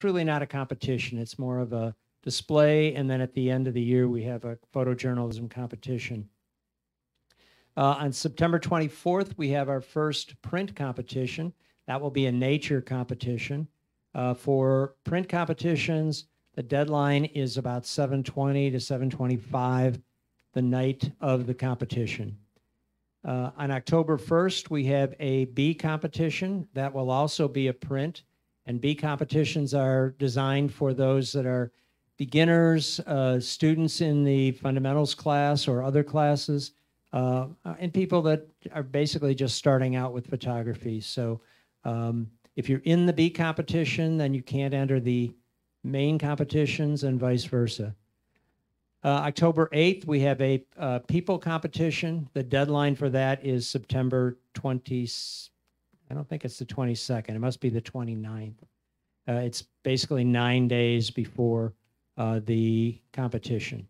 truly not a competition. It's more of a display, and then at the end of the year, we have a photojournalism competition. Uh, on September 24th, we have our first print competition. That will be a nature competition. Uh, for print competitions, the deadline is about 7:20 to 7:25 the night of the competition. Uh, on October 1st, we have a B competition that will also be a print. And B competitions are designed for those that are beginners, uh, students in the fundamentals class or other classes, uh, and people that are basically just starting out with photography. So um, if you're in the B competition, then you can't enter the main competitions and vice versa. Uh, October 8th, we have a uh, people competition. The deadline for that is September 20. I don't think it's the 22nd. It must be the 29th. Uh, it's basically nine days before uh, the competition.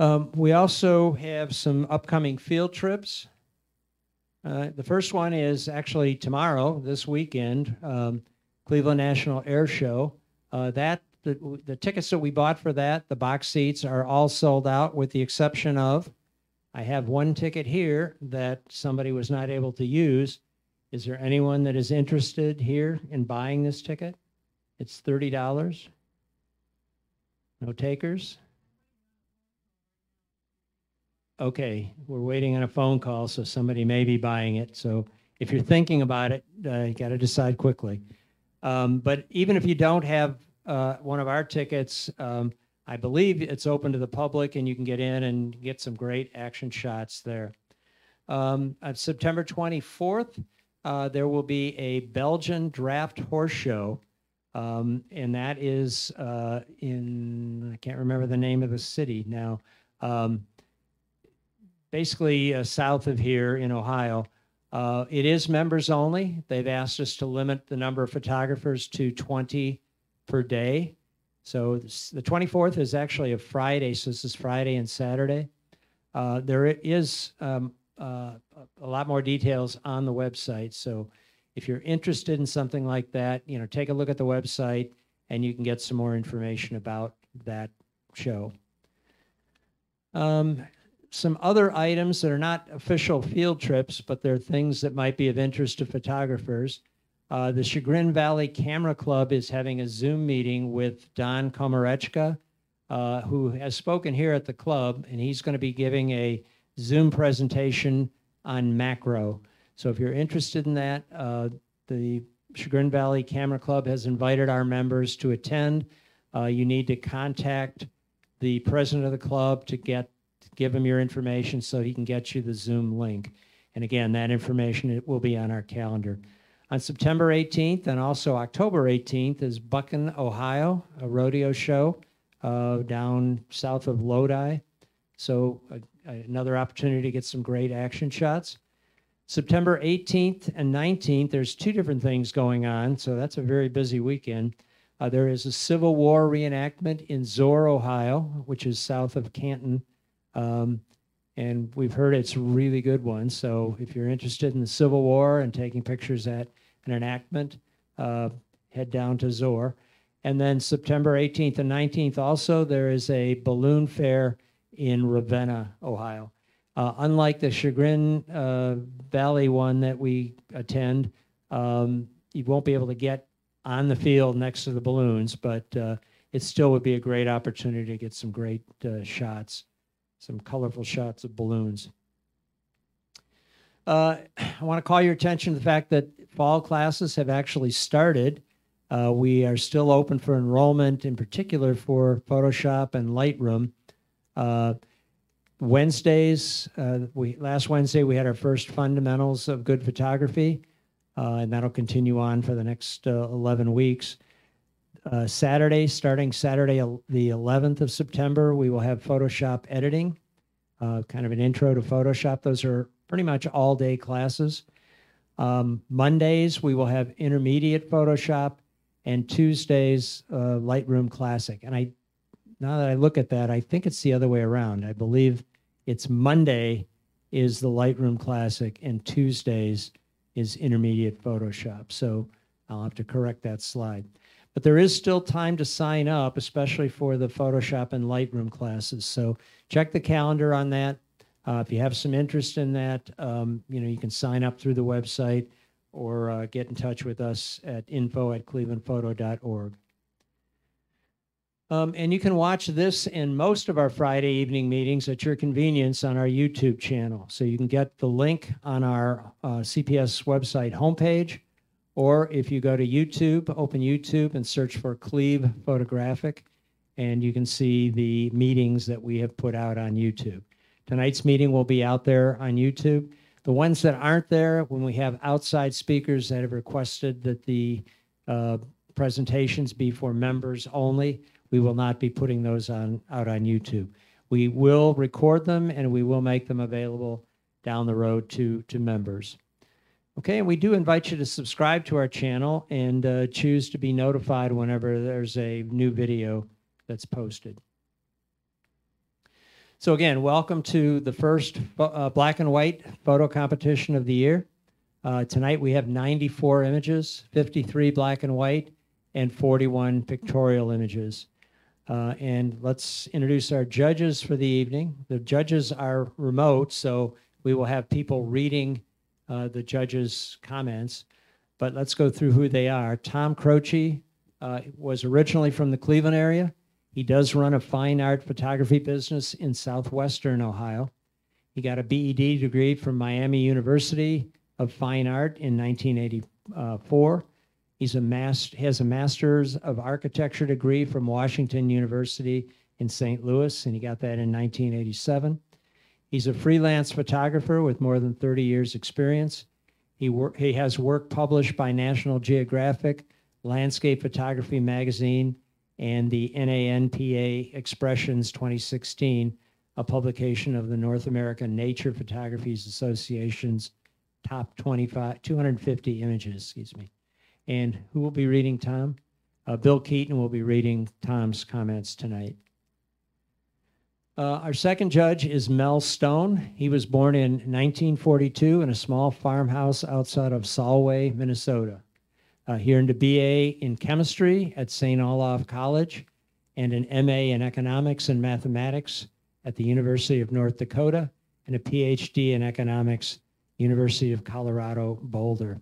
Um, we also have some upcoming field trips. Uh, the first one is actually tomorrow, this weekend, um, Cleveland National Air Show. Uh, that the, the tickets that we bought for that, the box seats, are all sold out with the exception of I have one ticket here that somebody was not able to use. Is there anyone that is interested here in buying this ticket? It's $30. No takers? Okay, we're waiting on a phone call, so somebody may be buying it. So if you're thinking about it, uh, you got to decide quickly. Um, but even if you don't have uh, one of our tickets. Um, I believe it's open to the public and you can get in and get some great action shots there. Um, on September 24th, uh, there will be a Belgian draft horse show. Um, and that is uh, in, I can't remember the name of the city now, um, basically uh, south of here in Ohio. Uh, it is members only. They've asked us to limit the number of photographers to 20 per day. So the 24th is actually a Friday, so this is Friday and Saturday. Uh, there is um, uh, a lot more details on the website. So if you're interested in something like that, you know, take a look at the website and you can get some more information about that show. Um, some other items that are not official field trips, but they're things that might be of interest to photographers. Uh, the Chagrin Valley Camera Club is having a Zoom meeting with Don Komarechka, uh, who has spoken here at the club, and he's going to be giving a Zoom presentation on macro. So if you're interested in that, uh, the Chagrin Valley Camera Club has invited our members to attend. Uh, you need to contact the president of the club to get to give him your information so he can get you the Zoom link. And again, that information it will be on our calendar. On September 18th and also October 18th is Buchan, Ohio, a rodeo show uh, down south of Lodi. So uh, another opportunity to get some great action shots. September 18th and 19th, there's two different things going on. So that's a very busy weekend. Uh, there is a Civil War reenactment in Zoar, Ohio, which is south of Canton. Um, and we've heard it's a really good one. So if you're interested in the Civil War and taking pictures at an enactment, uh, head down to Zoar. And then September 18th and 19th, also, there is a balloon fair in Ravenna, Ohio. Uh, unlike the Chagrin uh, Valley one that we attend, um, you won't be able to get on the field next to the balloons, but uh, it still would be a great opportunity to get some great uh, shots, some colorful shots of balloons. Uh, I want to call your attention to the fact that fall classes have actually started. Uh, we are still open for enrollment, in particular for Photoshop and Lightroom. Uh, Wednesdays, uh, we last Wednesday we had our first fundamentals of good photography, uh, and that'll continue on for the next uh, 11 weeks. Saturday, starting Saturday the 11th of September, we will have Photoshop editing, kind of an intro to Photoshop. Those are pretty much all day classes. Um, Mondays, we will have intermediate Photoshop, and Tuesdays, uh, Lightroom Classic. And I, now that I look at that, I think it's the other way around. I believe it's Monday is the Lightroom Classic, and Tuesdays is intermediate Photoshop. So I'll have to correct that slide. But there is still time to sign up, especially for the Photoshop and Lightroom classes. So check the calendar on that. Uh, if you have some interest in that, um, you know, you can sign up through the website or uh, get in touch with us at info at clevelandphoto.org. Um, and you can watch this and most of our Friday evening meetings at your convenience on our YouTube channel. So you can get the link on our uh, CPS website homepage, or if you go to YouTube, open YouTube and search for Cleve Photographic, and you can see the meetings that we have put out on YouTube. Tonight's meeting will be out there on YouTube. The ones that aren't there, when we have outside speakers that have requested that the uh, presentations be for members only, we will not be putting those on out on YouTube. We will record them and we will make them available down the road to to members. Okay, and we do invite you to subscribe to our channel and uh, choose to be notified whenever there's a new video that's posted. So again, welcome to the first uh, black and white photo competition of the year. Uh, tonight we have 94 images, 53 black and white, and 41 pictorial images. Uh, and let's introduce our judges for the evening. The judges are remote, so we will have people reading uh, the judges' comments. But let's go through who they are. Tom Croce uh, was originally from the Cleveland area. He does run a fine art photography business in southwestern Ohio. He got a BEd degree from Miami University of Fine Art in 1984 He's a master, has a master's of architecture degree from Washington University in St. Louis, and he got that in 1987. He's a freelance photographer with more than 30 years experience. He, wor- he has work published by National Geographic, Landscape Photography Magazine, and the NANPA Expressions 2016, a publication of the North American Nature Photographies Association's top 25, 250 images, excuse me. And who will be reading Tom? Uh, Bill Keaton will be reading Tom's comments tonight. Uh, our second judge is Mel Stone. He was born in 1942 in a small farmhouse outside of Solway, Minnesota. Uh, he earned a BA in chemistry at St. Olaf College and an MA in economics and mathematics at the University of North Dakota and a PhD in economics, University of Colorado Boulder.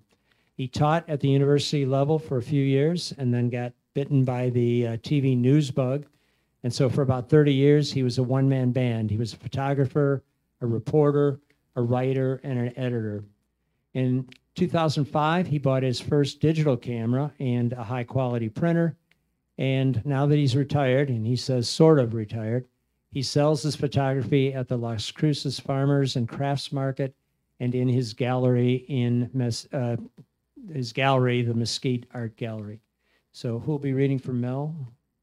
He taught at the university level for a few years and then got bitten by the uh, TV news bug. And so for about 30 years, he was a one man band. He was a photographer, a reporter, a writer, and an editor. In 2005, he bought his first digital camera and a high quality printer. And now that he's retired, and he says sort of retired, he sells his photography at the Las Cruces Farmers and Crafts Market and in his gallery in uh, his gallery, the Mesquite Art Gallery. So who'll be reading for Mel?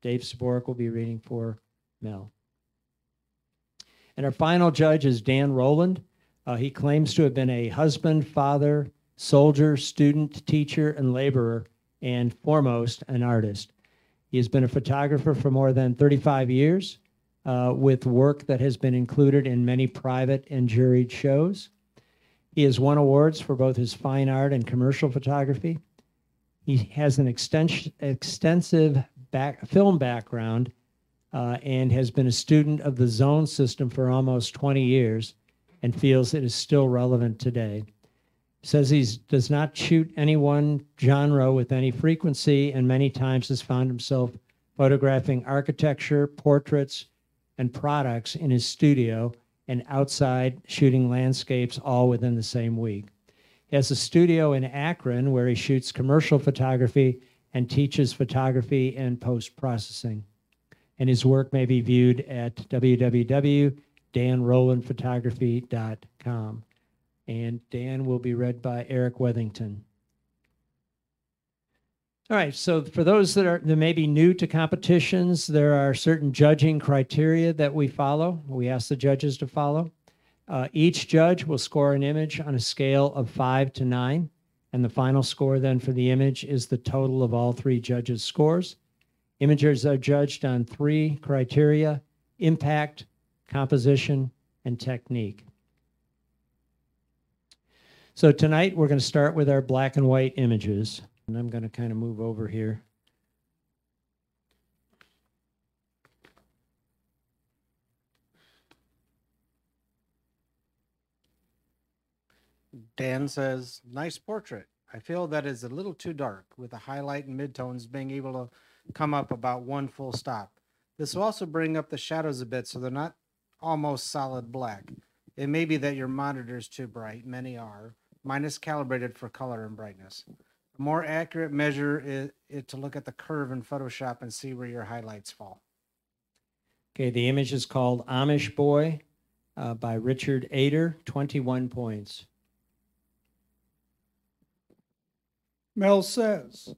Dave Ciborek will be reading for Mel. And our final judge is Dan Rowland. Uh, he claims to have been a husband, father, soldier, student, teacher, and laborer, and foremost, an artist. He has been a photographer for more than 35 years, uh, with work that has been included in many private and juried shows. He has won awards for both his fine art and commercial photography. He has an extensive back, film background uh, and has been a student of the zone system for almost 20 years and feels it is still relevant today. Says he does not shoot any one genre with any frequency and many times has found himself photographing architecture, portraits, and products in his studio and outside shooting landscapes all within the same week. He has a studio in Akron where he shoots commercial photography and teaches photography and post processing. And his work may be viewed at www.danrowlandphotography.com. And Dan will be read by Eric Wethington. All right, so for those that are that may be new to competitions, there are certain judging criteria that we follow. We ask the judges to follow. Uh, each judge will score an image on a scale of five to nine, and the final score then for the image is the total of all three judges' scores. Imagers are judged on three criteria impact, composition, and technique. So tonight we're going to start with our black and white images. And I'm going to kind of move over here. Dan says, nice portrait. I feel that is a little too dark, with the highlight and midtones being able to come up about one full stop. This will also bring up the shadows a bit so they're not almost solid black. It may be that your monitor is too bright, many are. Mine is calibrated for color and brightness. A more accurate measure is it to look at the curve in Photoshop and see where your highlights fall. Okay, the image is called Amish Boy uh, by Richard Ader, 21 points. Mel says,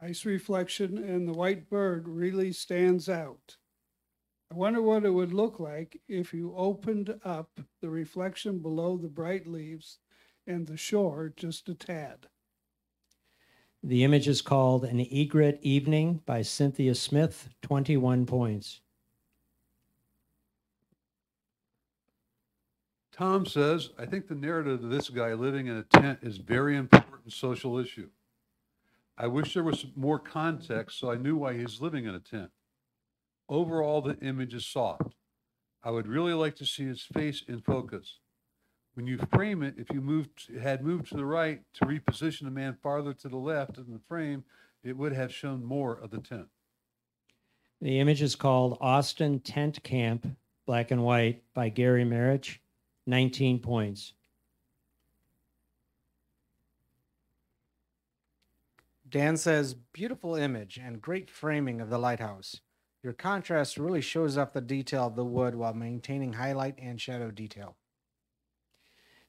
ice reflection and the white bird really stands out. I wonder what it would look like if you opened up the reflection below the bright leaves and the shore just a tad. The image is called An Egret Evening by Cynthia Smith, 21 points. Tom says, I think the narrative of this guy living in a tent is very important social issue. I wish there was more context so I knew why he's living in a tent. Overall, the image is soft. I would really like to see his face in focus. When you frame it, if you moved, had moved to the right to reposition the man farther to the left in the frame, it would have shown more of the tent. The image is called Austin Tent Camp, black and white, by Gary Marich, 19 points. Dan says, beautiful image and great framing of the lighthouse. Your contrast really shows off the detail of the wood while maintaining highlight and shadow detail.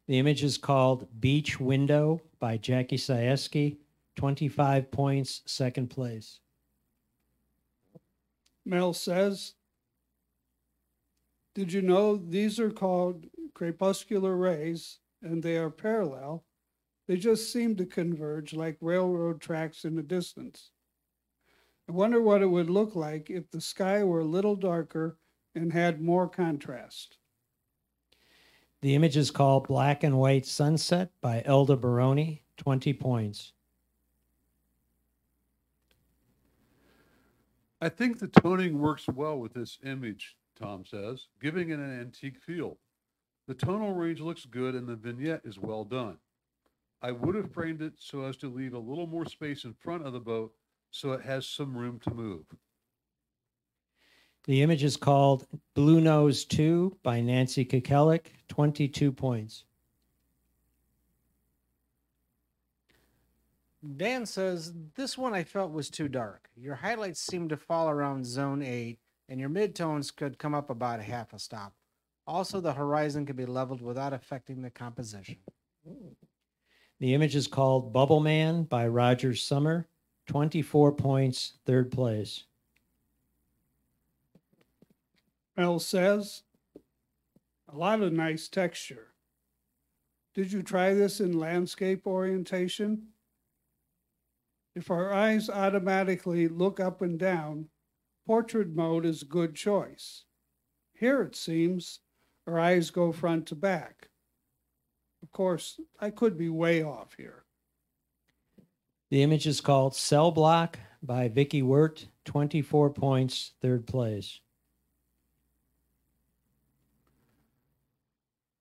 The image is called Beach Window by Jackie Sieski, 25 points, second place. Mel says, Did you know these are called crepuscular rays and they are parallel? They just seem to converge like railroad tracks in the distance. I wonder what it would look like if the sky were a little darker and had more contrast. The image is called Black and White Sunset by Elda Baroni, 20 points. I think the toning works well with this image, Tom says, giving it an antique feel. The tonal range looks good and the vignette is well done. I would have framed it so as to leave a little more space in front of the boat so it has some room to move. The image is called Blue Nose 2 by Nancy Kukelik, 22 points. Dan says, This one I felt was too dark. Your highlights seem to fall around zone 8, and your midtones could come up about a half a stop. Also, the horizon could be leveled without affecting the composition. The image is called Bubble Man by Roger Summer, 24 points, third place. Mel says, a lot of nice texture. Did you try this in landscape orientation? If our eyes automatically look up and down, portrait mode is a good choice. Here it seems our eyes go front to back. Of course, I could be way off here. The image is called Cell Block by Vicky Wirt, 24 points, third place.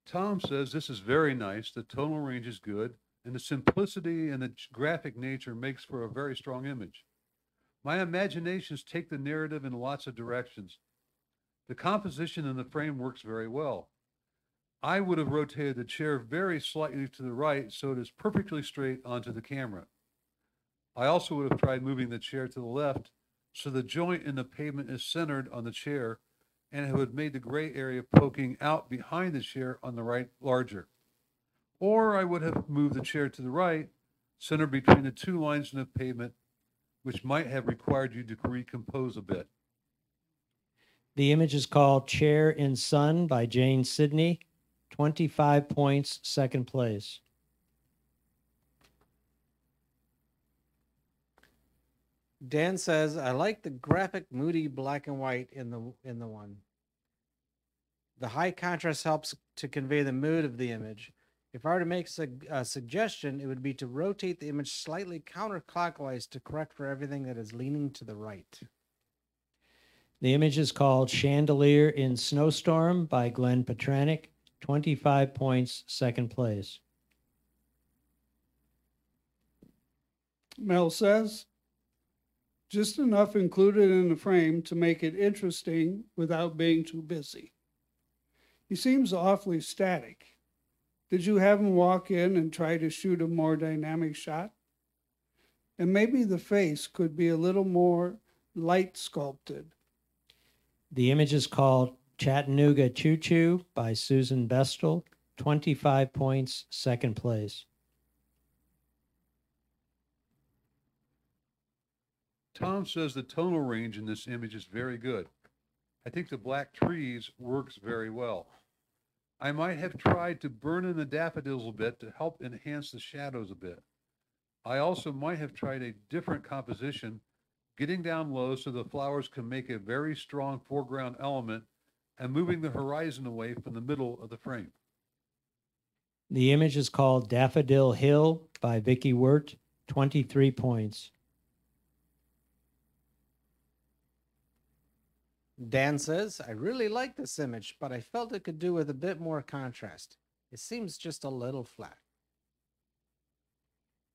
Tom says this is very nice. The tonal range is good, and the simplicity and the graphic nature makes for a very strong image. My imaginations take the narrative in lots of directions. The composition in the frame works very well. I would have rotated the chair very slightly to the right so it is perfectly straight onto the camera. I also would have tried moving the chair to the left so the joint in the pavement is centered on the chair and it would have made the gray area poking out behind the chair on the right larger. Or I would have moved the chair to the right, centered between the two lines in the pavement, which might have required you to recompose a bit. The image is called Chair in Sun by Jane Sidney, 25 points, second place. Dan says, "I like the graphic, moody black and white in the in the one. The high contrast helps to convey the mood of the image. If I were to make a, a suggestion, it would be to rotate the image slightly counterclockwise to correct for everything that is leaning to the right." The image is called "Chandelier in Snowstorm" by Glenn Petranic. Twenty-five points, second place. Mel says, just enough included in the frame to make it interesting without being too busy. He seems awfully static. Did you have him walk in and try to shoot a more dynamic shot? And maybe the face could be a little more light sculpted. The image is called Chattanooga Choo Choo by Susan Bestel, 25 points, second place. Tom says the tonal range in this image is very good. I think the black trees works very well. I might have tried to burn in the daffodils a bit to help enhance the shadows a bit. I also might have tried a different composition, getting down low so the flowers can make a very strong foreground element and moving the horizon away from the middle of the frame. The image is called Daffodil Hill by Vicky Wirt, 23 points. Dan says, I really like this image, but I felt it could do with a bit more contrast. It seems just a little flat.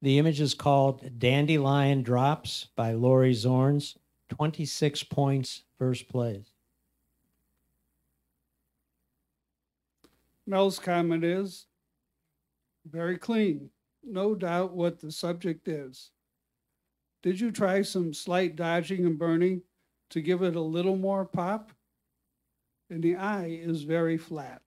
The image is called Dandelion Drops by Lori Zorns, 26 points, first place. Mel's comment is very clean. No doubt what the subject is. Did you try some slight dodging and burning to give it a little more pop? And the eye is very flat.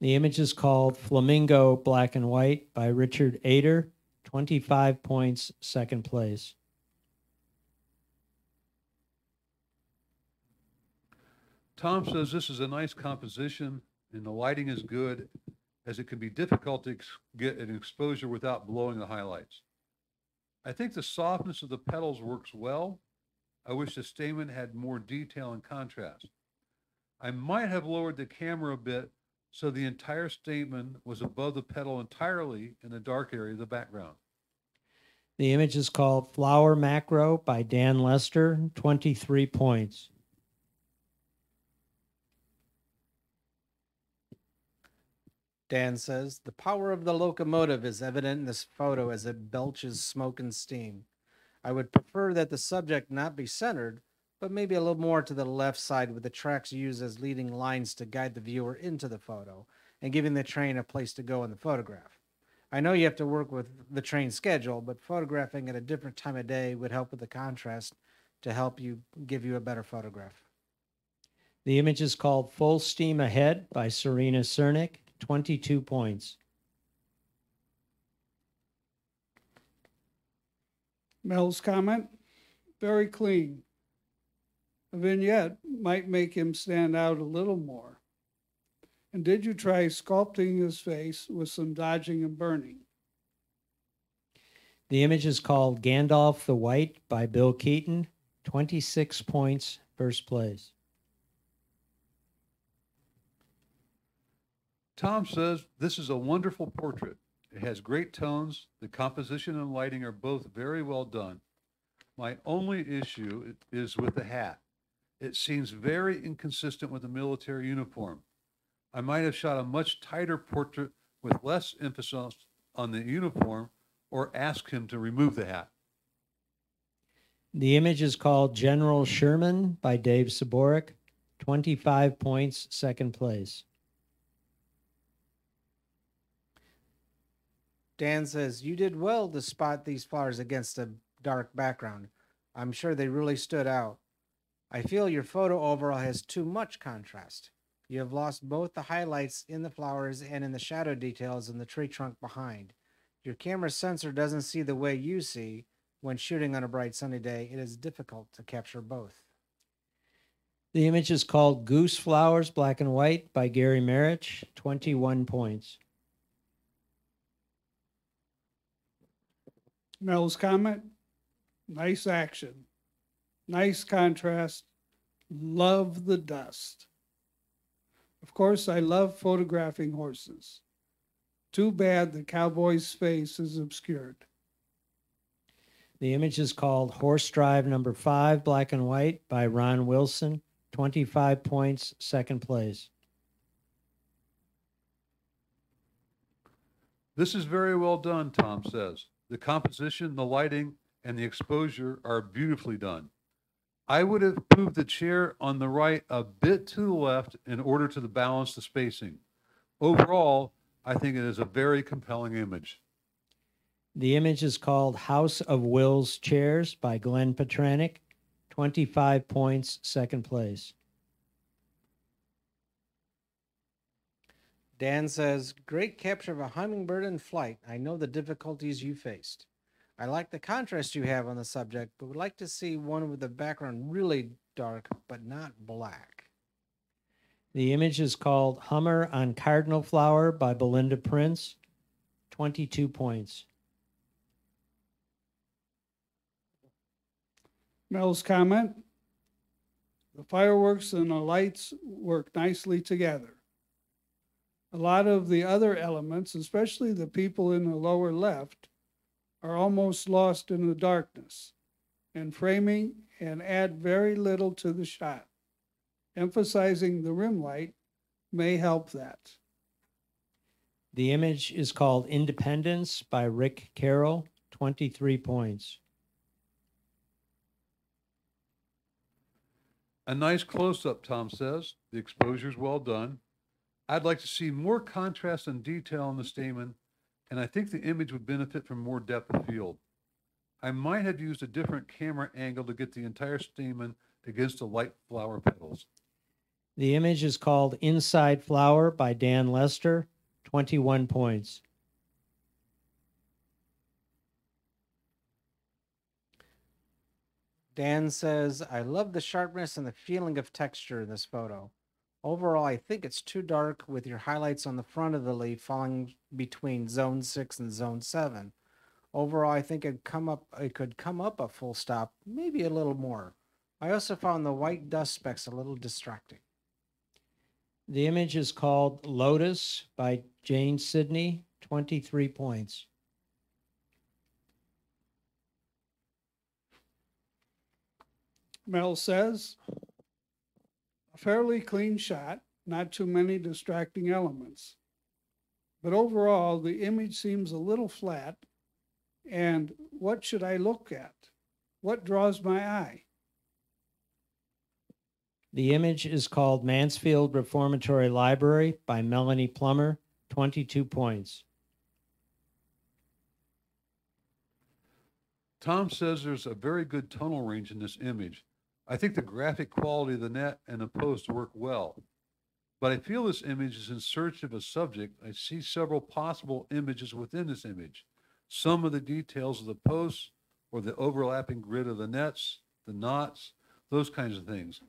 The image is called Flamingo Black and White by Richard Ader, 25 points, second place. Tom says this is a nice composition and the lighting is good as it can be difficult to ex- get an exposure without blowing the highlights. I think the softness of the petals works well. I wish the stamen had more detail and contrast. I might have lowered the camera a bit so the entire stamen was above the petal entirely in the dark area of the background. The image is called Flower Macro by Dan Lester, 23 points. Dan says, the power of the locomotive is evident in this photo as it belches smoke and steam. I would prefer that the subject not be centered, but maybe a little more to the left side with the tracks used as leading lines to guide the viewer into the photo and giving the train a place to go in the photograph. I know you have to work with the train schedule, but photographing at a different time of day would help with the contrast to help you give you a better photograph. The image is called Full Steam Ahead by Serena Cernick, 22 points. Mel's comment very clean. A vignette might make him stand out a little more. And did you try sculpting his face with some dodging and burning? The image is called Gandalf the White by Bill Keaton, 26 points, first place. Tom says this is a wonderful portrait. It has great tones. The composition and lighting are both very well done. My only issue is with the hat. It seems very inconsistent with the military uniform. I might have shot a much tighter portrait with less emphasis on the uniform or asked him to remove the hat. The image is called General Sherman by Dave Ciborek, 25 points, second place. Dan says, You did well to spot these flowers against a dark background. I'm sure they really stood out. I feel your photo overall has too much contrast. You have lost both the highlights in the flowers and in the shadow details in the tree trunk behind. Your camera sensor doesn't see the way you see. When shooting on a bright sunny day, it is difficult to capture both. The image is called Goose Flowers Black and White by Gary Marich, 21 points. Mel's comment nice action, nice contrast, love the dust. Of course, I love photographing horses. Too bad the cowboy's face is obscured. The image is called Horse Drive Number Five Black and White by Ron Wilson, 25 points, second place. This is very well done, Tom says. The composition, the lighting, and the exposure are beautifully done. I would have moved the chair on the right a bit to the left in order to balance the spacing. Overall, I think it is a very compelling image. The image is called House of Will's Chairs by Glenn Petranic, 25 points, second place. Dan says, Great capture of a hummingbird in flight. I know the difficulties you faced. I like the contrast you have on the subject, but would like to see one with the background really dark, but not black. The image is called Hummer on Cardinal Flower by Belinda Prince, 22 points. Mel's comment. The fireworks and the lights work nicely together. A lot of the other elements, especially the people in the lower left, are almost lost in the darkness and framing and add very little to the shot. Emphasizing the rim light may help that. The image is called Independence by Rick Carroll, 23 points. A nice close-up, Tom says. The exposure's well done. I'd like to see more contrast and detail in the stamen, and I think the image would benefit from more depth of field. I might have used a different camera angle to get the entire stamen against the light flower petals. The image is called Inside Flower by Dan Lester, 21 points. Dan says, I love the sharpness and the feeling of texture in this photo. Overall, I think it's too dark with your highlights on the front of the leaf falling between zone 6 and zone 7. Overall, I think it come up it could come up a full stop, maybe a little more. I also found the white dust specks a little distracting. The image is called Lotus by Jane Sidney, 23 points. Mel says, a fairly clean shot, not too many distracting elements. But overall, the image seems a little flat. And what should I look at? What draws my eye? The image is called Mansfield Reformatory Library by Melanie Plummer, 22 points. Tom says there's a very good tonal range in this image. I think the graphic quality of the net and the post work well. But I feel this image is in search of a subject. I see several possible images within this image. Some of the details of the posts or the overlapping grid of the nets, the knots, those kinds of things.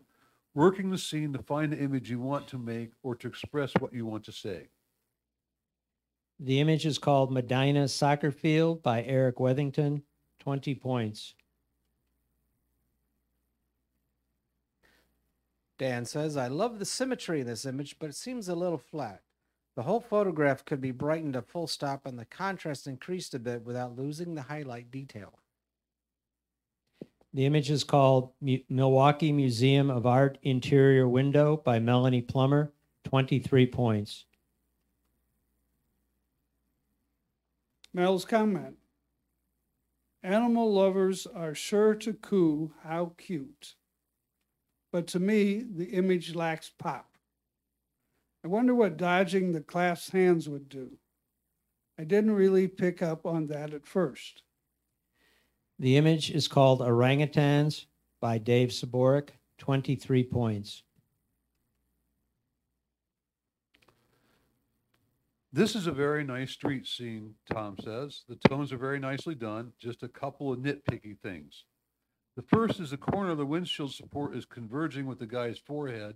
Working the scene to find the image you want to make or to express what you want to say. The image is called Medina Soccer Field by Eric Wethington, 20 points. Dan says, I love the symmetry in this image, but it seems a little flat. The whole photograph could be brightened to full stop and the contrast increased a bit without losing the highlight detail. The image is called Milwaukee Museum of Art Interior Window by Melanie Plummer, 23 points. Mel's comment. Animal lovers are sure to coo how cute. But to me, the image lacks pop. I wonder what dodging the clasped hands would do. I didn't really pick up on that at first. The image is called Orangutans by Dave Ciborek, 23 points. This is a very nice street scene, Tom says. The tones are very nicely done, just a couple of nitpicky things. The first is the corner of the windshield support is converging with the guy's forehead,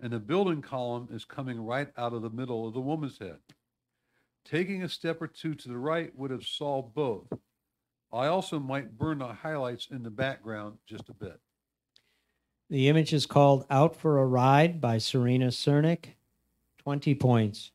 and the building column is coming right out of the middle of the woman's head. Taking a step or two to the right would have solved both. I also might burn the highlights in the background just a bit. The image is called Out for a Ride by Serena Cernick, 20 points.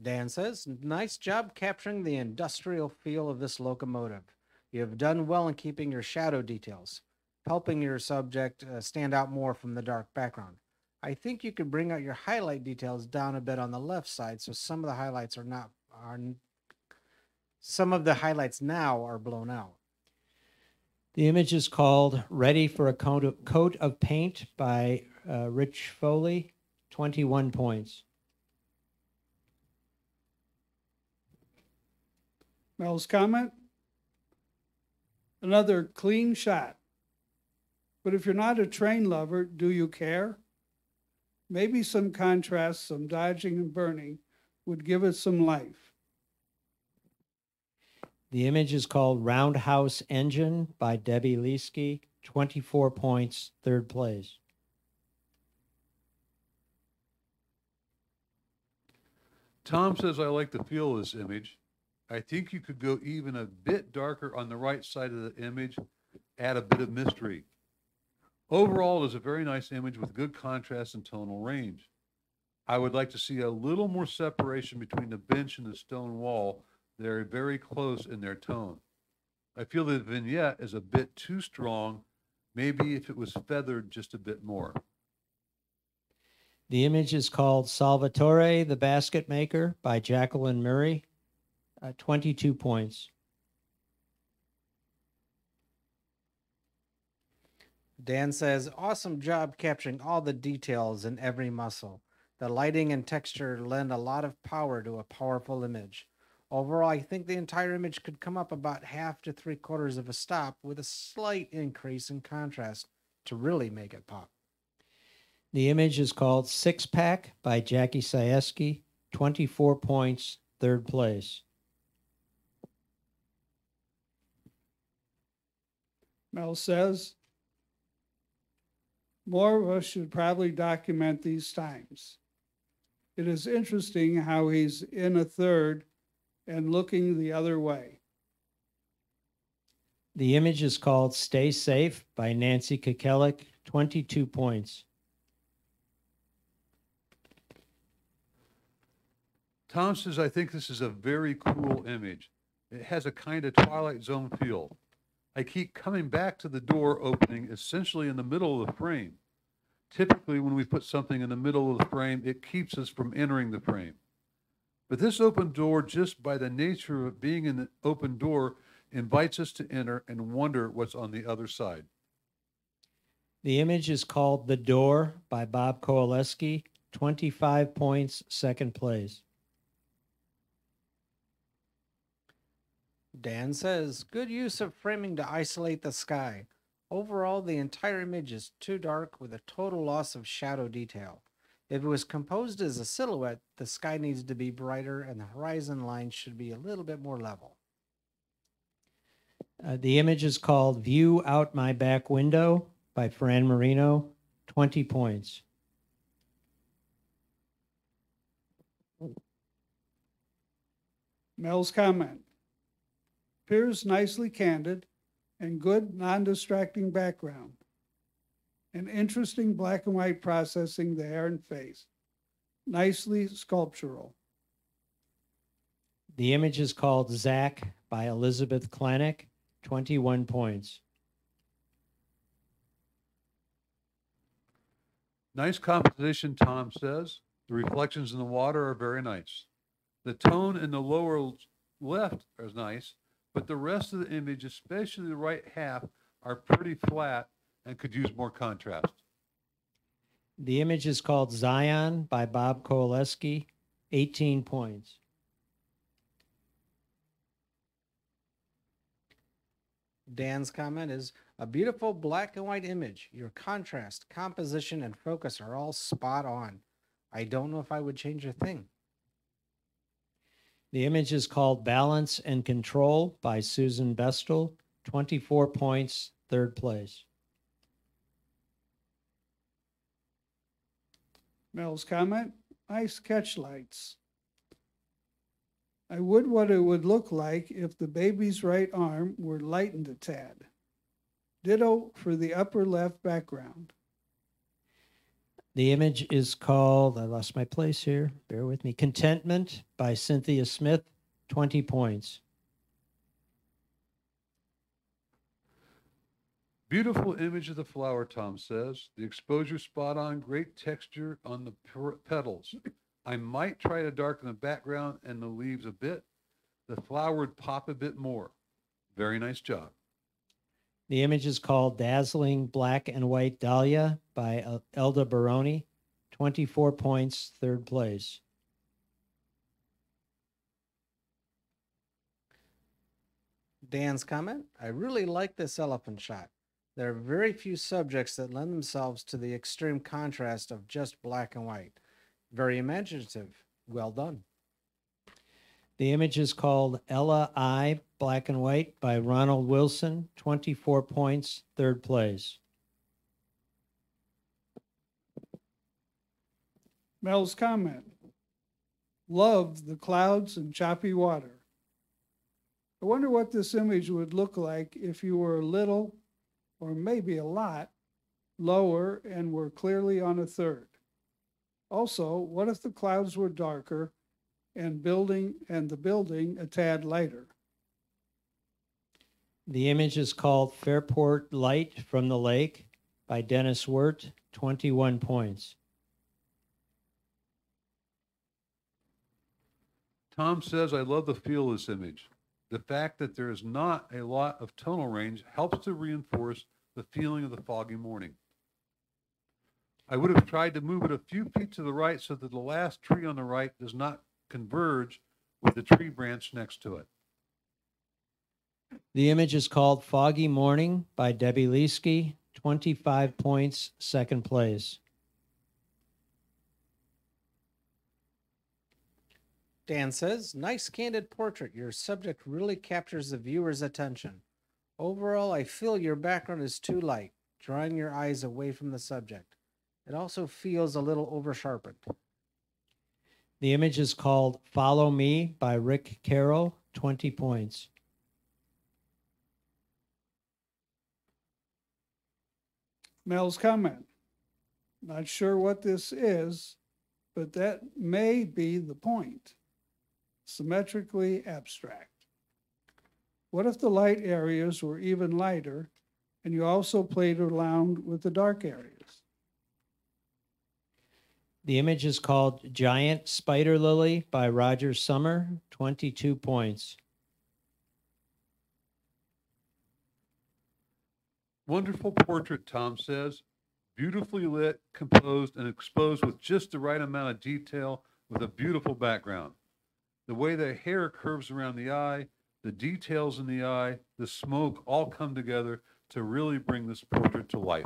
Dan says, nice job capturing the industrial feel of this locomotive. You have done well in keeping your shadow details, helping your subject uh, stand out more from the dark background. I think you could bring out your highlight details down a bit on the left side, so some of the highlights are not are some of the highlights now are blown out. The image is called Ready for a Coat of, Coat of Paint by uh, Rich Foley, 21 points. Mel's comment? Another clean shot. But if you're not a train lover, do you care? Maybe some contrast, some dodging and burning would give it some life. The image is called Roundhouse Engine by Debbie Leesky, 24 points, third place. Tom says, I like the feel of this image. I think you could go even a bit darker on the right side of the image, add a bit of mystery. Overall, it is a very nice image with good contrast and tonal range. I would like to see a little more separation between the bench and the stone wall. They're very close in their tone. I feel the vignette is a bit too strong, maybe if it was feathered just a bit more. The image is called Salvatore the Basket Maker by Jacqueline Murray, uh, 22 points. Dan says, awesome job capturing all the details in every muscle. The lighting and texture lend a lot of power to a powerful image. Overall, I think the entire image could come up about half to three quarters of a stop with a slight increase in contrast to really make it pop. The image is called Six Pack by Jackie Sieski, 24 points, third place. Mel says, more of us should probably document these times. It is interesting how he's in a third and looking the other way. The image is called Stay Safe by Nancy Kekelik, 22 points. Tom says, I think this is a very cool image. It has a kind of Twilight Zone feel. I keep coming back to the door opening essentially in the middle of the frame. Typically, when we put something in the middle of the frame, it keeps us from entering the frame. But this open door, just by the nature of being in the open door, invites us to enter and wonder what's on the other side. The image is called The Door by Bob Kowaleski, 25 points, second place. Dan says, good use of framing to isolate the sky. Overall, the entire image is too dark with a total loss of shadow detail. If it was composed as a silhouette, the sky needs to be brighter and the horizon line should be a little bit more level. Uh, the image is called View Out My Back Window by Fran Marino, 20 points. Mel's comment appears nicely candid and good non distracting background. An interesting black and white processing the hair and face. Nicely sculptural. The image is called Zach by Elizabeth Klanick, 21 points. Nice composition, Tom says. The reflections in the water are very nice. The tone in the lower left is nice, but the rest of the image, especially the right half, are pretty flat and could use more contrast. The image is called Zion by Bob Kowaleski, 18 points. Dan's comment is a beautiful black and white image. Your contrast, composition, and focus are all spot on. I don't know if I would change a thing. The image is called Balance and Control by Susan Bestel, 24 points, third place. Mel's comment nice catch lights. I would what it would look like if the baby's right arm were lightened a tad. Ditto for the upper left background. The image is called, I lost my place here, bear with me, Contentment by Cynthia Smith, 20 points. Beautiful image of the flower, Tom says. The exposure spot on, great texture on the petals. I might try to darken the background and the leaves a bit. The flower would pop a bit more. Very nice job. The image is called Dazzling Black and White Dahlia by El- Elda Baroni, 24 points, third place. Dan's comment I really like this elephant shot. There are very few subjects that lend themselves to the extreme contrast of just black and white. Very imaginative. Well done. The image is called Ella I Black and White by Ronald Wilson, 24 points, third place. Mel's comment. Love the clouds and choppy water. I wonder what this image would look like if you were a little, or maybe a lot, lower and were clearly on a third. Also, what if the clouds were darker and building and the building a tad later. The image is called Fairport Light from the Lake by Dennis Wirt, 21 points. Tom says, I love the feel of this image. The fact that there is not a lot of tonal range helps to reinforce the feeling of the foggy morning. I would have tried to move it a few feet to the right so that the last tree on the right does not converge with the tree branch next to it. The image is called Foggy Morning by Debbie Leesky, 25 points, second place. Dan says, nice candid portrait. Your subject really captures the viewer's attention. Overall, I feel your background is too light, drawing your eyes away from the subject. It also feels a little over sharpened. The image is called Follow Me by Rick Carroll, 20 points. Mel's comment. Not sure what this is, but that may be the point. Symmetrically abstract. What if the light areas were even lighter and you also played around with the dark areas? The image is called Giant Spider Lily by Roger Summer, 22 points. Wonderful portrait, Tom says. Beautifully lit, composed, and exposed with just the right amount of detail with a beautiful background. The way the hair curves around the eye, the details in the eye, the smoke all come together to really bring this portrait to life.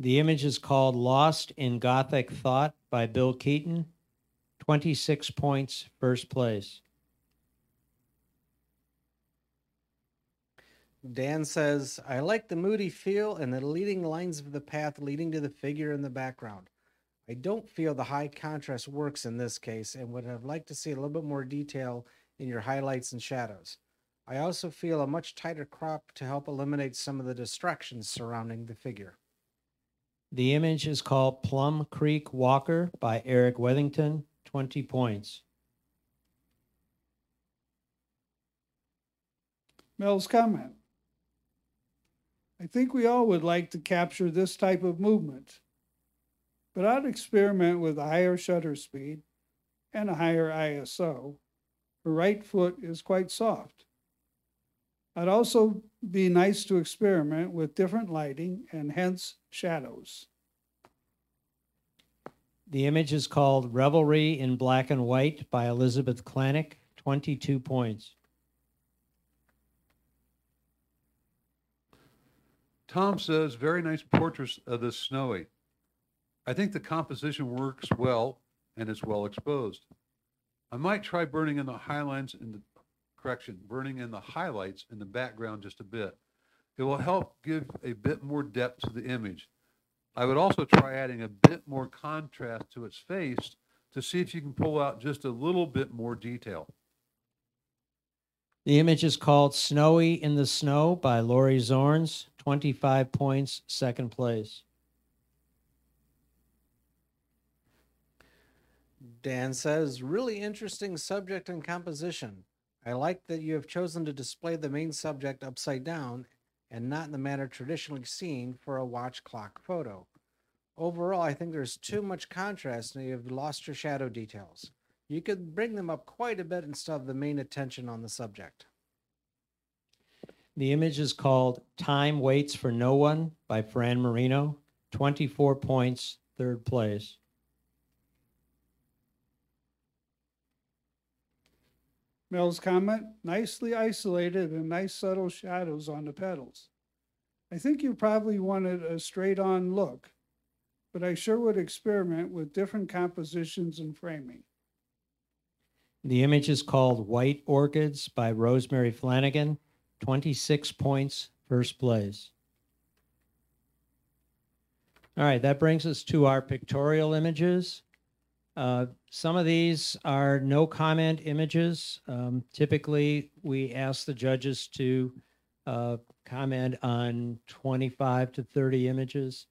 The image is called Lost in Gothic Thought by Bill Keaton, 26 points, first place. Dan says, I like the moody feel and the leading lines of the path leading to the figure in the background. I don't feel the high contrast works in this case and would have liked to see a little bit more detail in your highlights and shadows. I also feel a much tighter crop to help eliminate some of the distractions surrounding the figure. The image is called Plum Creek Walker by Eric Wethington, 20 points. Mel's comment. I think we all would like to capture this type of movement, but I'd experiment with a higher shutter speed and a higher ISO. Her right foot is quite soft. I'd also be nice to experiment with different lighting and hence shadows. The image is called Revelry in Black and White by Elizabeth Klanick, 22 points. Tom says, very nice portraits of the snowy. I think the composition works well and is well exposed. I might try burning in the highlights in the correction, burning in the highlights in the background just a bit. It will help give a bit more depth to the image. I would also try adding a bit more contrast to its face to see if you can pull out just a little bit more detail. The image is called Snowy in the Snow by Lori Zorns, 25 points, second place. Dan says, really interesting subject and composition. I like that you have chosen to display the main subject upside down and not in the manner traditionally seen for a watch clock photo. Overall, I think there's too much contrast and you've lost your shadow details. You could bring them up quite a bit instead of the main attention on the subject. The image is called Time Waits for No One by Fran Marino, 24 points, third place. Mel's comment, nicely isolated and nice subtle shadows on the petals. I think you probably wanted a straight on look, but I sure would experiment with different compositions and framing. The image is called White Orchids by Rosemary Flanagan, 26 points, first place. All right, that brings us to our pictorial images. Uh, some of these are no comment images. Um, typically, we ask the judges to uh, comment on 25 to 30 images,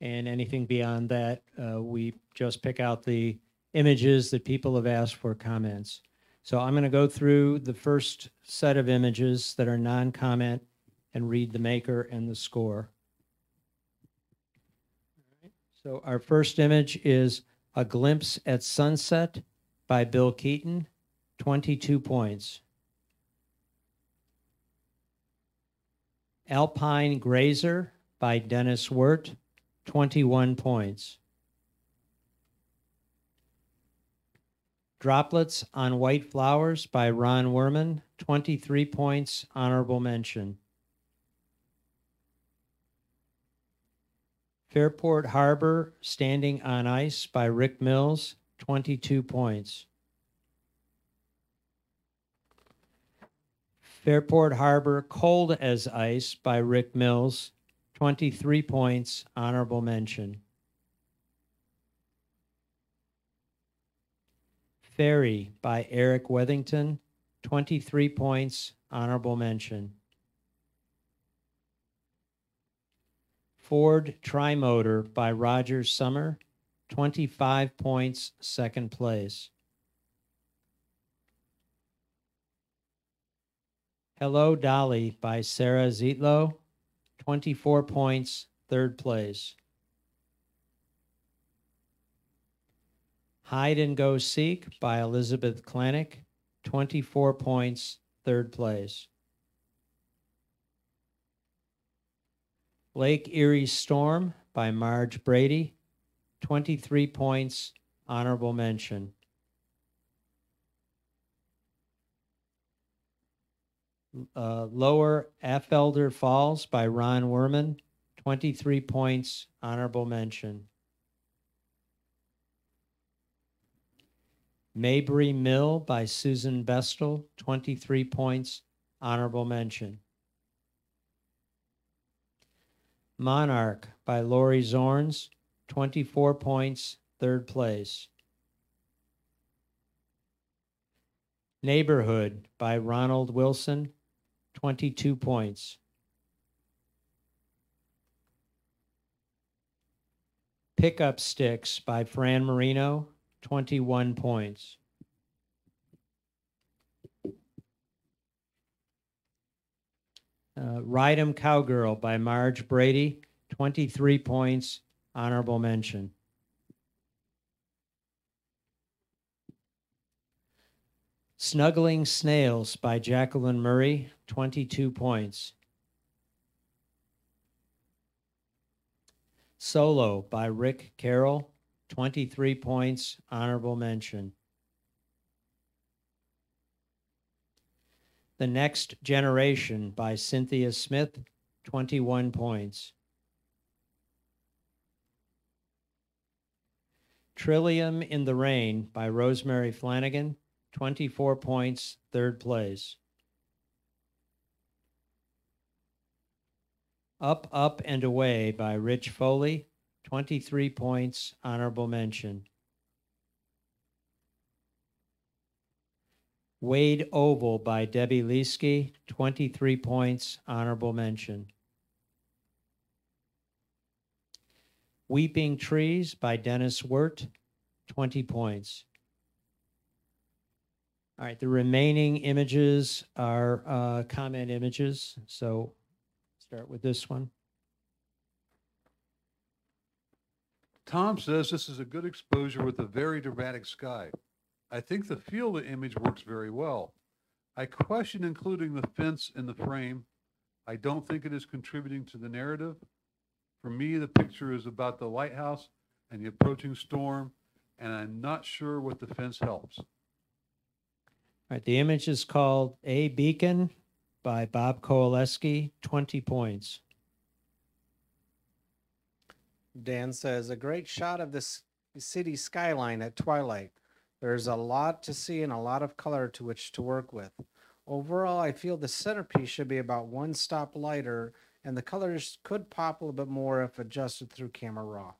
and anything beyond that, uh, we just pick out the images that people have asked for comments. So I'm going to go through the first set of images that are non-comment and read the maker and the score. So our first image is A Glimpse at Sunset by Bill Keaton, 22 points. Alpine Grazer by Dennis Wirt, 21 points. Droplets on White Flowers by Ron Werman, 23 points, honorable mention. Fairport Harbor Standing on Ice by Rick Mills, 22 points. Fairport Harbor Cold as Ice by Rick Mills, 23 points, honorable mention. Ferry by Eric Wethington, 23 points, honorable mention. Ford Trimotor by Roger Summer, 25 points, second place. Hello Dolly by Sarah Zietlow, 24 points, third place. Hide and Go Seek by Elizabeth Klanick, 24 points, third place. Lake Erie Storm by Marge Brady, 23 points, honorable mention. Uh, Lower Affelder Falls by Ron Werman, 23 points, honorable mention. Mabry Mill by Susan Bestel, 23 points, honorable mention. Monarch by Lori Zorns, 24 points, third place. Neighborhood by Ronald Wilson, 22 points. Pickup Sticks by Fran Marino, 21 points. Uh, Ride 'em Cowgirl by Marge Brady, 23 points, honorable mention. Snuggling Snails by Jacqueline Murray, 22 points. Solo by Rick Carroll, 23 points, honorable mention. The Next Generation by Cynthia Smith, 21 points. Trillium in the Rain by Rosemary Flanagan, 24 points, third place. Up, Up and Away by Rich Foley, 23 points, honorable mention. Wade Oval by Debbie Leesky, 23 points, honorable mention. Weeping Trees by Dennis Wirt, 20 points. All right, the remaining images are uh, comment images, so Start with this one. Tom says this is a good exposure with a very dramatic sky. I think the feel of the image works very well. I question including the fence in the frame. I don't think it is contributing to the narrative. For me, the picture is about the lighthouse and the approaching storm, and I'm not sure what the fence helps. All right, the image is called A Beacon by Bob Kowaleski, 20 points. Dan says a great shot of this city skyline at twilight. There's a lot to see and a lot of color to which to work with. Overall, I feel the centerpiece should be about one stop lighter, and the colors could pop a little bit more if adjusted through camera raw.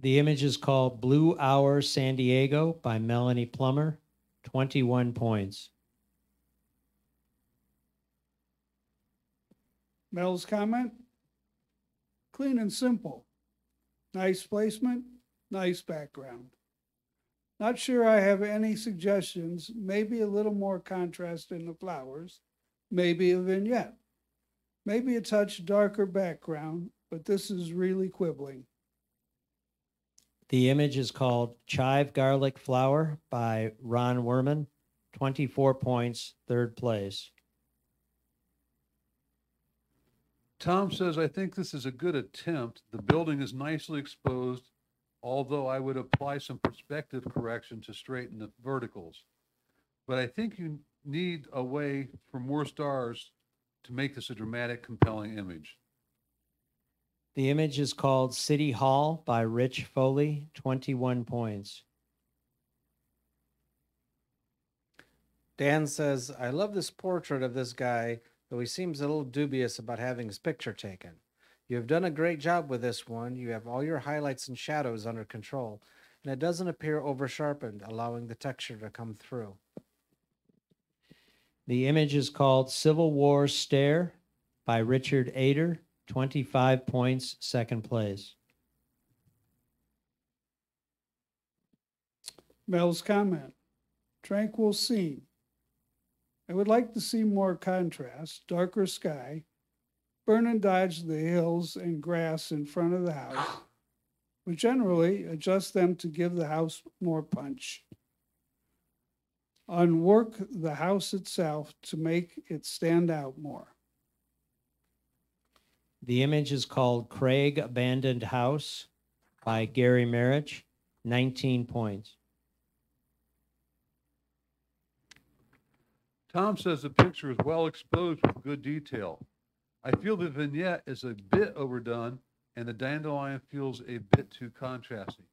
The image is called Blue Hour San Diego by Melanie Plummer, 21 points. Mel's comment? Clean and simple. Nice placement, nice background. Not sure I have any suggestions, maybe a little more contrast in the flowers, maybe a vignette. Maybe a touch darker background, but this is really quibbling. The image is called Chive Garlic Flower by Ron Werman, 24 points, third place. Tom says, I think this is a good attempt. The building is nicely exposed, although I would apply some perspective correction to straighten the verticals. But I think you need a way for more stars to make this a dramatic, compelling image. The image is called City Hall by Rich Foley, 21 points. Dan says, I love this portrait of this guy, though he seems a little dubious about having his picture taken. You have done a great job with this one. You have all your highlights and shadows under control, and it doesn't appear over sharpened, allowing the texture to come through. The image is called Civil War Stare by Richard Ader, 25 points, second place. Mel's comment. Tranquil scene. I would like to see more contrast, darker sky, burn and dodge the hills and grass in front of the house, but generally adjust them to give the house more punch. Unwork the house itself to make it stand out more. The image is called Craig Abandoned House by Gary Marich, 19 points. Tom says the picture is well exposed with good detail. I feel the vignette is a bit overdone and the dandelion feels a bit too contrasting.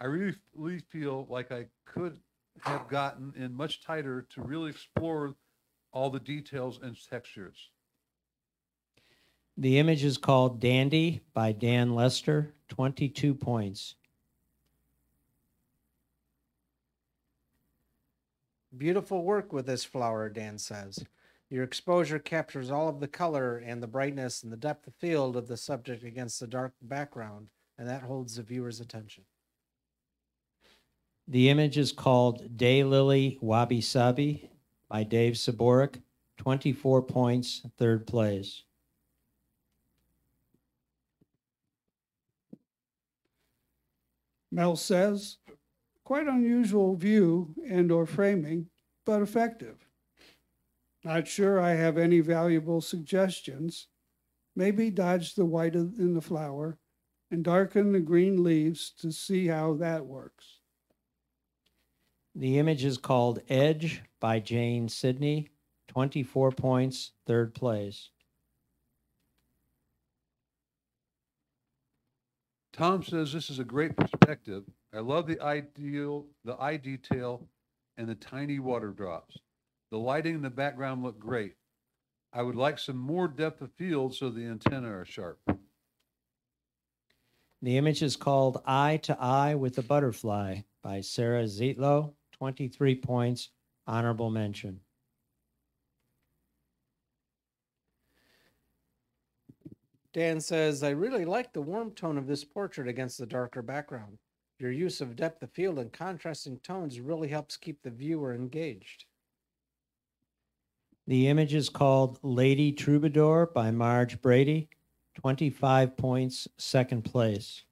I really, really feel like I could have gotten in much tighter to really explore all the details and textures. The image is called Dandy by Dan Lester, 22 points. Beautiful work with this flower, Dan says. Your exposure captures all of the color and the brightness and the depth of field of the subject against the dark background, and that holds the viewer's attention. The image is called Daylily Wabi Sabi by Dave Ciborek, 24 points, third place. Mel says, quite unusual view and or framing, but effective. Not sure I have any valuable suggestions. Maybe dodge the white in the flower and darken the green leaves to see how that works. The image is called Edge by Jane Sidney, 24 points, third place. Tom says this is a great perspective. I love the ideal, the eye detail and the tiny water drops. The lighting in the background look great. I would like some more depth of field so the antennae are sharp. The image is called Eye to Eye with a Butterfly by Sarah Zietlow, 23 points, honorable mention. Dan says, I really like the warm tone of this portrait against the darker background. Your use of depth of field and contrasting tones really helps keep the viewer engaged. The image is called Lady Troubadour by Marge Brady, 25 points, second place.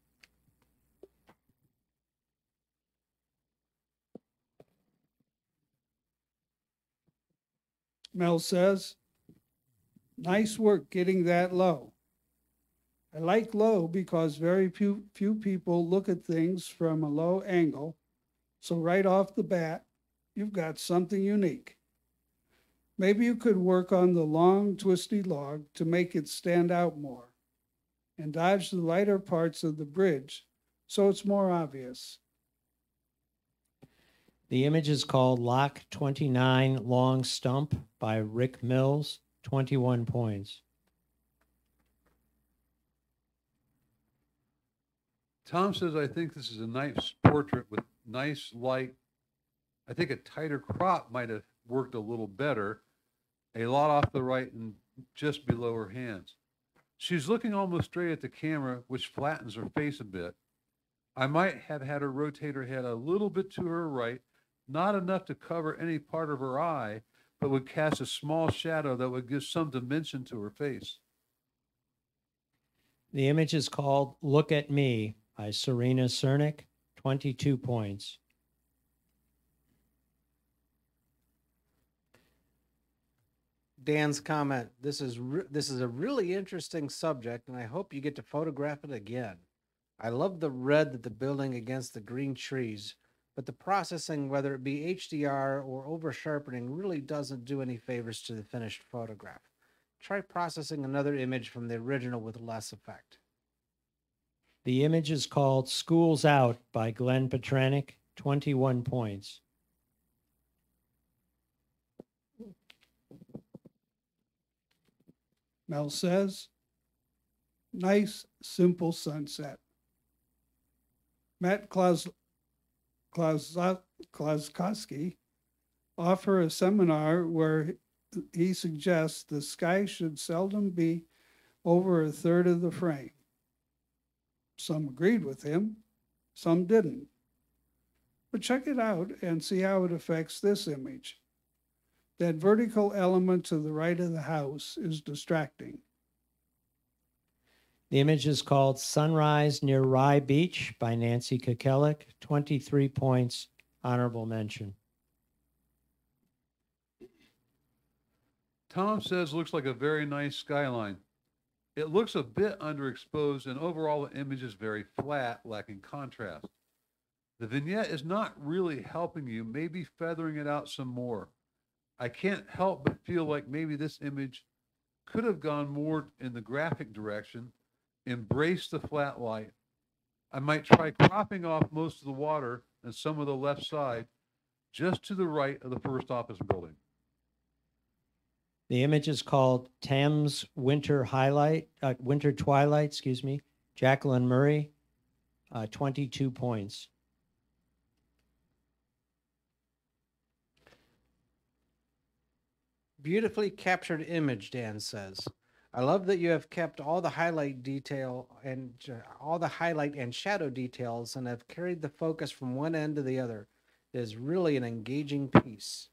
Mel says, nice work getting that low. I like low because very few, few people look at things from a low angle. So right off the bat, you've got something unique. Maybe you could work on the long twisty log to make it stand out more and dodge the lighter parts of the bridge so it's more obvious. The image is called Lock 29 Long Stump by Rick Mills, 21 points. Tom says, I think this is a nice portrait with nice light. I think a tighter crop might have worked a little better. A lot off the right and just below her hands. She's looking almost straight at the camera, which flattens her face a bit. I might have had her rotate her head a little bit to her right, not enough to cover any part of her eye, but would cast a small shadow that would give some dimension to her face. The image is called Look at Me by Serena Cernick, 22 points. Dan's comment. This is re- this is a really interesting subject, and I hope you get to photograph it again. I love the red that the building against the green trees, but the processing, whether it be HDR or over sharpening, really doesn't do any favors to the finished photograph. Try processing another image from the original with less effect. The image is called School's Out by Glenn Petranic, 21 points. Mel says, nice, simple sunset. Matt Klaus, Klaus, Kloskowski offer a seminar where he suggests the sky should seldom be over a third of the frame. Some agreed with him, some didn't. But check it out and see how it affects this image. That vertical element to the right of the house is distracting. The image is called Sunrise Near Rye Beach by Nancy Kukelik, 23 points, honorable mention. Tom says looks like a very nice skyline. It looks a bit underexposed and overall the image is very flat, lacking contrast. The vignette is not really helping you, maybe feathering it out some more. I can't help but feel like maybe this image could have gone more in the graphic direction, embrace the flat light. I might try cropping off most of the water and some of the left side, just to the right of the first office building. The image is called Thames Winter Highlight, uh, Winter Twilight, excuse me, Jacqueline Murray, uh, 22 points. Beautifully captured image, Dan says. I love that you have kept all the highlight detail and j- all the highlight and shadow details and have carried the focus from one end to the other. It is really an engaging piece.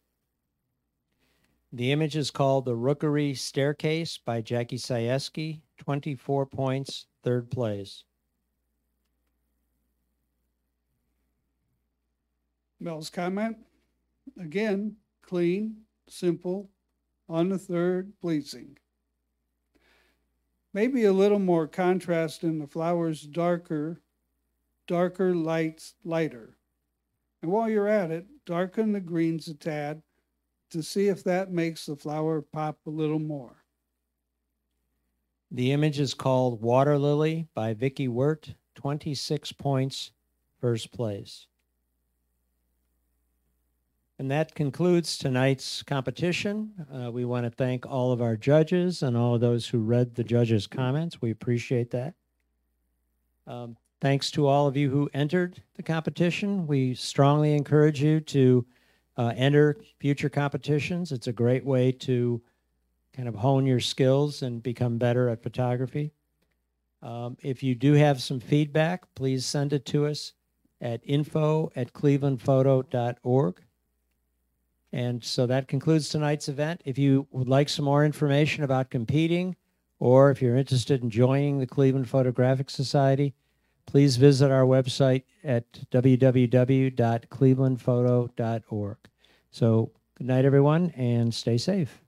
The image is called The Rookery Staircase by Jackie Sieski, 24 points, third place. Mel's comment, again, clean, simple, on the third, pleasing. Maybe a little more contrast in the flowers darker, darker lights lighter. And while you're at it, darken the greens a tad to see if that makes the flower pop a little more. The image is called Water Lily by Vicky Wirt, 26 points, first place. And that concludes tonight's competition. Uh, we want to thank all of our judges and all of those who read the judges' comments. We appreciate that. Um, thanks to all of you who entered the competition. We strongly encourage you to uh, enter future competitions. It's a great way to kind of hone your skills and become better at photography. Um, if you do have some feedback, please send it to us at info at clevelandphoto.org. And so that concludes tonight's event. If you would like some more information about competing, or if you're interested in joining the Cleveland Photographic Society, please visit our website at www.clevelandphoto.org. So, good night, everyone, and stay safe.